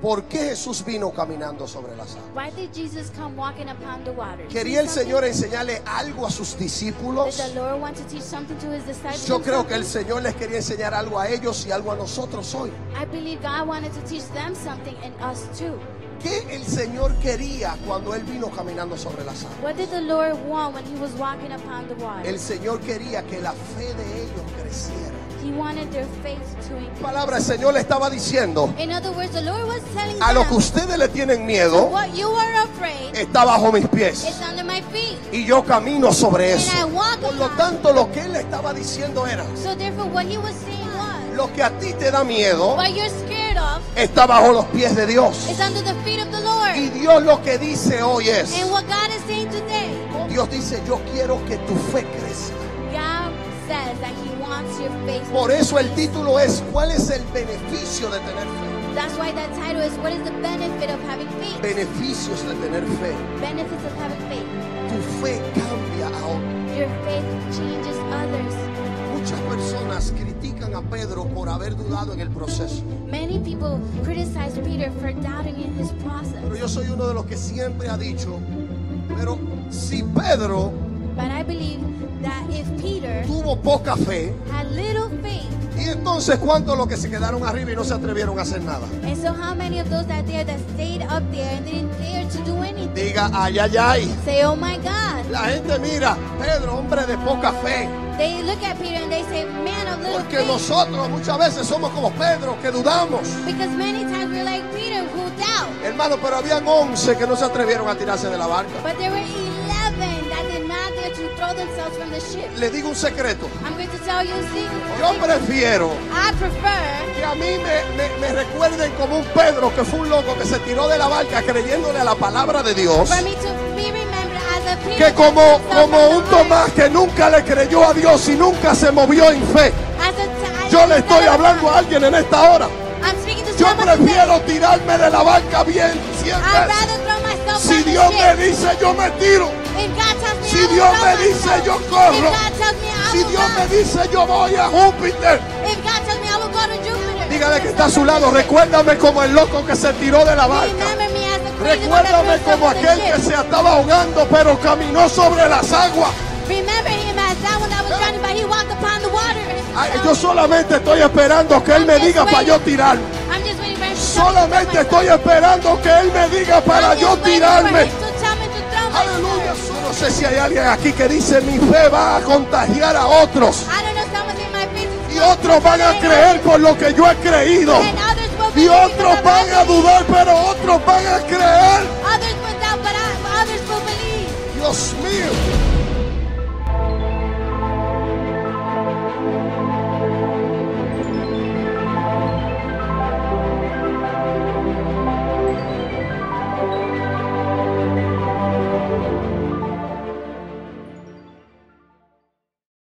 ¿Por qué Jesús vino caminando sobre las aguas? ¿Quería el Señor enseñarle algo a sus discípulos? Yo creo que el Señor les quería enseñar algo a ellos y algo a nosotros hoy. ¿Qué el Señor quería cuando Él vino caminando sobre las aguas? What did the Lord want when he was walking upon the water? El Señor quería que la fe de ellos creciera. He wanted their faith to increase. Palabra, el Señor le estaba diciendo, In other words, the Lord was telling a lo que ustedes le tienen miedo what you are afraid está bajo mis pies is under my feet. y yo camino sobre And eso. I walk Por lo tanto, lo que Él le estaba diciendo era, So therefore what he was saying was, lo que a ti te da miedo what you're scared of está bajo los pies de Dios. is under the feet of the Lord. Y Dios lo que dice hoy es, today, Dios dice, yo quiero que tu fe crezca. Por eso el título es, ¿cuál es el beneficio de tener fe? That's why that title is What is the benefit of having faith? Beneficios de tener fe. Benefits of having faith. Tu fe cambia a otros. Your faith changes others. Muchas personas critican a Pedro por haber dudado en el proceso. Many people criticize Peter for doubting in his Pero process. yo soy uno de los que siempre ha dicho, pero si Pedro But I believe that if Peter tuvo poca fe, had little faith, entonces cuántos los que se quedaron arriba y no se atrevieron a hacer nada. Diga, ay, ay, ay. Say, oh my God. La gente mira, Pedro, hombre de poca fe. They look at Peter and they say, man of little Porque faith. nosotros muchas veces somos como Pedro, que dudamos. Because many times we're like Peter who doubt. Hermano, pero habían 11 que no se atrevieron a tirarse de la barca. But there were 11 that did not dare to throw themselves from the ship. Le digo un secreto. I'm going to tell you a secret. Yo prefiero I prefer que a mí me, me- me recuerden como un Pedro que fue un loco que se tiró de la barca creyéndole a la palabra de Dios. for me to be remembered as a Peter Que como, como un. Tomás que nunca le creyó a Dios y nunca se movió en fe. Yo le estoy hablando a alguien en esta hora. Yo prefiero tirarme de la barca bien Si Dios me dice yo me tiro. Si Dios me dice, yo corro. Si will Dios me dice yo voy a Júpiter. Dígale que está a su lado. Recuérdame como el loco que se tiró de la barca. Recuérdame como aquel que se estaba ahogando pero caminó sobre las aguas. Ay, yo solamente estoy esperando que Él me diga para yo to Solamente estoy esperando que Él me diga para yo tirarme. Aleluya. myself. Yo no sé si hay alguien aquí que dice mi fe va a contagiar a otros. Y otros van a creer por lo que yo he creído. Y otros van a dudar, pero otros van a creer. Dios mío.